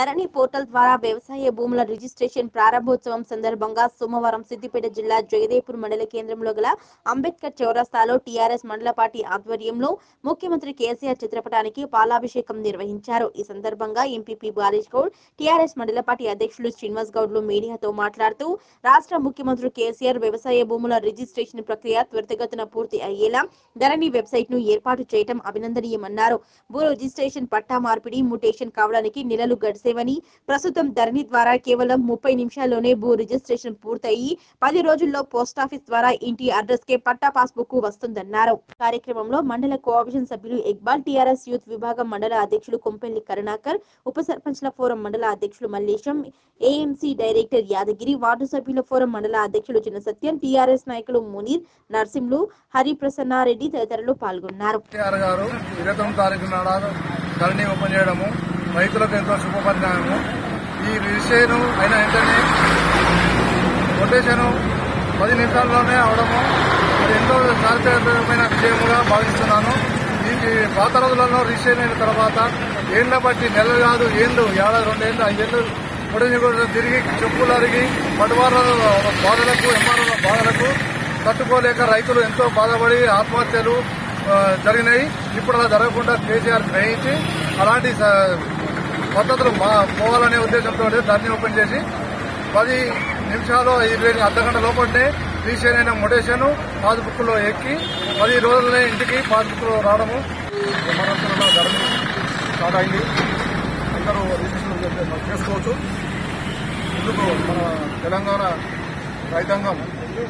ధరణి portal ద్వారా వ్యవసాయ భూముల రిజిస్ట్రేషన్ ప్రారంభోత్సవం సందర్భంగా సోమవారం సిద్దిపేట జిల్లా జగదేపూర్ మండల కేంద్రంలో గల అంబేద్కర్ చౌరస్తాలో టీఆర్ఎస్ మండల పార్టీ ఆధ్వర్యంలో ముఖ్యమంత్రి కేసీఆర్ చిత్రపటానికి పాలాభిషేకం నిర్వహించారు. ఈ సందర్భంగా ఎంపీపీ బాలేష్ గౌడ్ టీఆర్ఎస్ మండల పార్టీ అధ్యక్షులు శ్రీనివాస్ గౌడ్లు మీడియాతో మాట్లాడుతూ రాష్ట్ర ముఖ్యమంత్రి కేసీఆర్ వ్యవసాయ భూముల రిజిస్ట్రేషన్ ప్రక్రియ త్వరితగతిన పూర్తి అయ్యేలా ధరణి వెబ్సైట్ను ఏర్పాటు చేయడం అభినందనీయమన్నారు. భూ రిజిస్ట్రేషన్ పట్టా మార్పిడి మ్యూటేషన్ కావడానికి నెలలు చేసేవని ప్రస్తుతం ధరణి ద్వారా కేవలం ముప్పై నిమిషాల్లోనే భూ రిజిస్ట్రేషన్ పూర్తయి పది రోజుల్లో పోస్టాఫీస్ ద్వారా ఇంటి అడ్రస్ కే పట్టా పాస్బుక్ వస్తుందన్నారు. కార్యక్రమంలో మండల కోఆపరేషన్ సభ్యులు ఇక్బాల్ టీఆర్ఎస్ యూత్ విభాగం మండల అధ్యక్షులు కొంపెల్లి కరుణాకర్ ఉప సర్పంచ్ల ఫోరం మండల అధ్యక్షులు Mallesham AMC director Yadagiri ward సభ్యుల ఫోరం మండల అధ్యక్షులు చిన్న సత్యం టీఆర్ఎస్ నాయకులు మునీర్ నర్సింలు హరిప్రసన్నారెడ్డి తదితరులు పాల్గొన్నారు. గారు ఇరవై తొమ్మిది తారీఖు నాడు ధరణి ఓపెన్ చేయడము. రైతులకు ఎంతో శుభపరిణామము. ఈ విషయం అయిన వెంటనే కొటేషన్ పది నిమిషాల్లోనే అవడము. అది ఎంతో చారిత్రకమైన విషయముగా భావిస్తున్నాను. ఈ పాత రోజులలో రిజిస్ట్రేషన్ అయిన తర్వాత ఏళ్ళ బట్టి నెలలు కాదు ఏళ్ళు ఏడాది రెండేళ్ళు ఐదేళ్ళు పొడిని కూడా తిరిగి చెప్పులు అరిగి పటువారుల బాధలకు ఎంఆర్ఓ బాధలకు తట్టుకోలేక రైతులు ఎంతో బాధపడి ఆత్మహత్యలు జరిగినాయి. ఇప్పుడు అలా జరగకుండా కేసీఆర్ గ్రహించి అలాంటి పద్ధతులు మా పోవాలనే ఉద్దేశంతో దాన్ని ఓపెన్ చేసి పది నిమిషాలు ఇరవై అర్ధగంట లోపలనే రీసేన్ అయిన మొటేషన్ పాస్బుక్లో ఎక్కి పది రోజులనే ఇంటికి పాస్బుక్లో రావడము. మహారాష్ట్రలో ధరలు స్టార్ట్ అయింది. అందరూ రిజిస్ట్రేషన్ చేసుకోవచ్చు. ఇందుకు మన తెలంగాణ రైతాంగం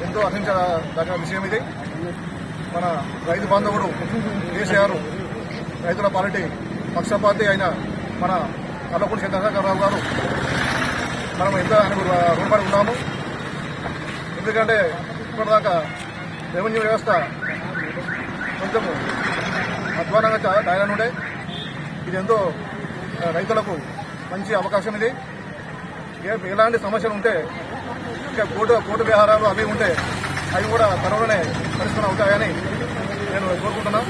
ఎంతో హర్షించదగ్గ విషయం ఇది. మన రైతు బాంధవుడు కేసీఆర్ రైతుల పార్టీ పక్షపాతి అయిన మన కల్లపూడి చంద్రశేఖరరావు గారు మనం ఎంత ఆయనకు రుణపడి ఉన్నాము. ఎందుకంటే ఇప్పటిదాకా రెవెన్యూ వ్యవస్థ కొంచెం అధ్వానంగా చాలా టైర్ ఉండే. ఇది ఎంతో రైతులకు మంచి అవకాశం ఇది. ఎలాంటి సమస్యలు ఉంటే ఇంకా కోర్టు కోర్టు వ్యవహారాలు అవి ఉంటే అవి కూడా త్వరలోనే పరిష్కారం అవుతాయని నేను కోరుకుంటున్నాను